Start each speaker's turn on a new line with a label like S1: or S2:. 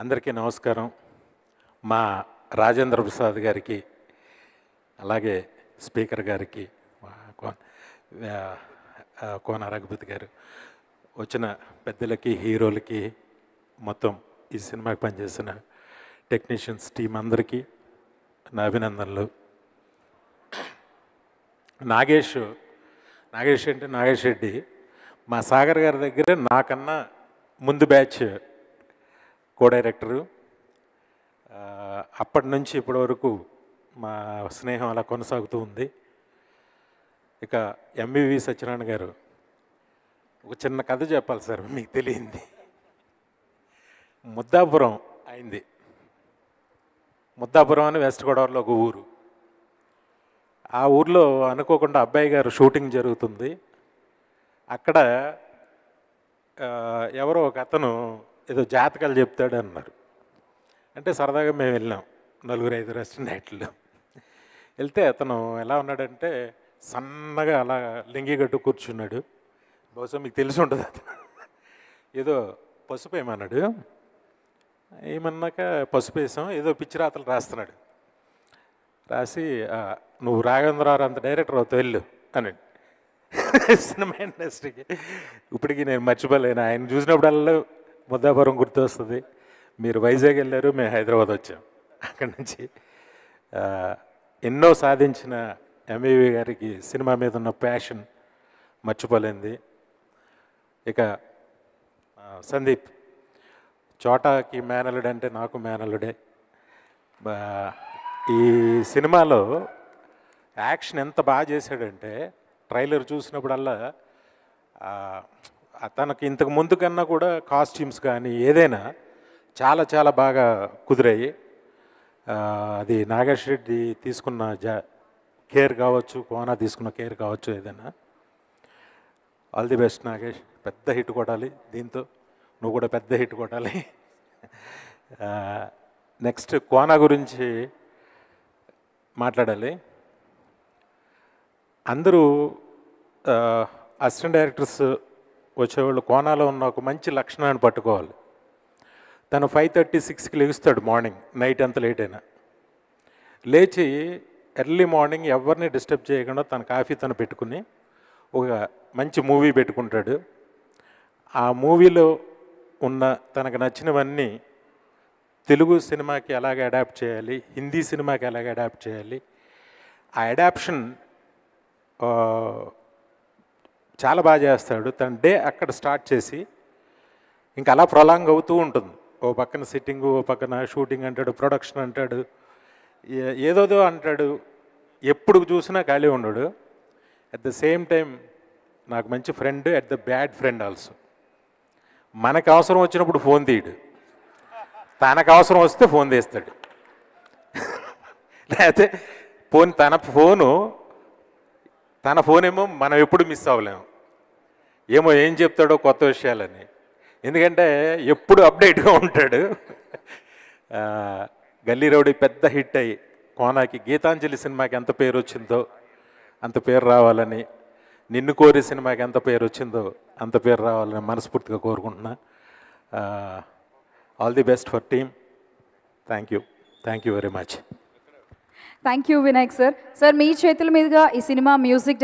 S1: అందరికీ నమస్కారం. మా రాజేంద్ర ప్రసాద్ గారికి అలాగే స్పీకర్ గారికి కోన కోన రఘుపతి గారు వచ్చిన పెద్దలకి హీరోలకి మొత్తం ఈ సినిమాకి పనిచేసిన టెక్నీషియన్స్ టీం అందరికీ నా అభినందనలు. నాగేష్ నాగేష్ అంటే నాగేష్ రెడ్డి. మా సాగర్ గారి దగ్గర నాకన్నా ముందు బ్యాచ్ కో డైరెక్టరు అప్పటి నుంచి ఇప్పటి వరకు మా స్నేహం అలా కొనసాగుతూ ఉంది. ఇక ఎంబీవి సత్యనారాయణ గారు ఒక చిన్న కథ చెప్పాలి సార్ మీకు తెలియంది. ముద్దాపురం అయింది. ముద్దాపురం అని వెస్ట్ గోదావరిలో ఒక ఊరు. ఆ ఊర్లో అనుకోకుండా అబ్బాయి గారు షూటింగ్ జరుగుతుంది. అక్కడ ఎవరో ఒక అతను ఏదో జాతకాలు చెప్తాడు అన్నారు అంటే సరదాగా మేము వెళ్ళాం. నలుగురు ఐదు రెస్టారెంట్లు వెళ్తే అతను ఎలా ఉన్నాడంటే సన్నగా అలా లింగి గట్టు కూర్చున్నాడు. బహుశా మీకు తెలిసి ఉంటుంది అతను. ఏదో పసుపు ఏమన్నాడు? ఏమన్నాక పసుపు వేసాం ఏదో పిచ్చి రాతలు రాస్తున్నాడు. రాసి నువ్వు రాఘవేంద్రరావు అంత డైరెక్టర్ అవుతా వెళ్ళు అని సినిమా ఇండస్ట్రీకి. ఇప్పటికీ నేను మర్చిపోలేను. ఆయన చూసినప్పుడల్లా ముద్దాపురం గుర్తొస్తుంది. మీరు వైజాగ్ వెళ్ళారు మేము హైదరాబాద్ వచ్చాం. అక్కడి నుంచి ఎన్నో సాధించిన ఎంఏవి గారికి సినిమా మీద ఉన్న ప్యాషన్ మర్చిపోలేంది ఇక సందీప్ చోటాకి మేనలుడు అంటే నాకు మేనలుడే బా- ఈ సినిమాలో యాక్షన్ ఎంత బాగా చేశాడంటే ట్రైలర్ చూసినప్పుడల్లా తనకి ఇంతకు ముందు కన్నా కూడా కాస్ట్యూమ్స్ కానీ ఏదైనా చాలా చాలా బాగా కుదిరాయి. అది నాగేష్ రెడ్డి తీసుకున్న జా కేర్ కావచ్చు కోనా తీసుకున్న కేర్ కావచ్చు ఏదైనా. All the best Nagesh. పెద్ద హిట్ కొట్టాలి దీంతో. నువ్వు కూడా పెద్ద హిట్ కొట్టాలి. నెక్స్ట్ కోనా గురించి మాట్లాడాలి. అందరూ అసిస్టెంట్ డైరెక్టర్స్ వచ్చేవాళ్ళు కోనాలో ఉన్న ఒక మంచి లక్షణాన్ని పట్టుకోవాలి. తను ఫైవ్ థర్టీ సిక్స్కి లెగుస్తాడు మార్నింగ్ నైట్ అంత లేట్ అయినా. లేచి ఎర్లీ మార్నింగ్ ఎవరిని డిస్టర్బ్ చేయకుండా తన కాఫీ తను పెట్టుకుని ఒక మంచి మూవీ పెట్టుకుంటాడు. ఆ మూవీలో ఉన్న తనకు నచ్చినవన్నీ తెలుగు సినిమాకి ఎలాగ అడాప్ట్ చేయాలి హిందీ సినిమాకి ఎలాగ అడాప్ట్ చేయాలి ఆ అడాప్షన్ చాలా బాగా చేస్తాడు. తన డే అక్కడ స్టార్ట్ చేసి ఇంకా అలా ప్రొలాంగ్ అవుతూ ఉంటుంది. ఓ పక్కన సిట్టింగ్ ఓ పక్కన షూటింగ్ అంటాడు ప్రొడక్షన్ అంటాడు ఏదోదో అంటాడు. ఎప్పుడు చూసినా ఖాళీ ఉండడు. అట్ ద సేమ్ టైం నాకు మంచి friend at the bad friend also మనకు అవసరం వచ్చినప్పుడు ఫోన్ తీయడు. తనకు అవసరం వస్తే ఫోన్ తీస్తాడు. లేకపోతే ఫోన్ తన ఫోను తన ఫోన్ ఏమో మనం ఎప్పుడు మిస్ అవ్వలేము. ఏమో ఏం చెప్తాడో కొత్త విషయాలని. ఎందుకంటే ఎప్పుడు అప్డేట్గా ఉంటాడు. గల్లీ రౌడీ పెద్ద హిట్ అయ్యి కోనాకి గీతాంజలి సినిమాకి ఎంత పేరు వచ్చిందో అంత పేరు రావాలని నిన్ను కోరి సినిమాకి ఎంత పేరు వచ్చిందో అంత పేరు రావాలని మనస్ఫూర్తిగా కోరుకుంటున్నా. All the best for team. Thank you. Thank you very much.
S2: Thank you Vinayak sir sir మీ చేతుల మీదుగా ఈ సినిమా మ్యూజిక్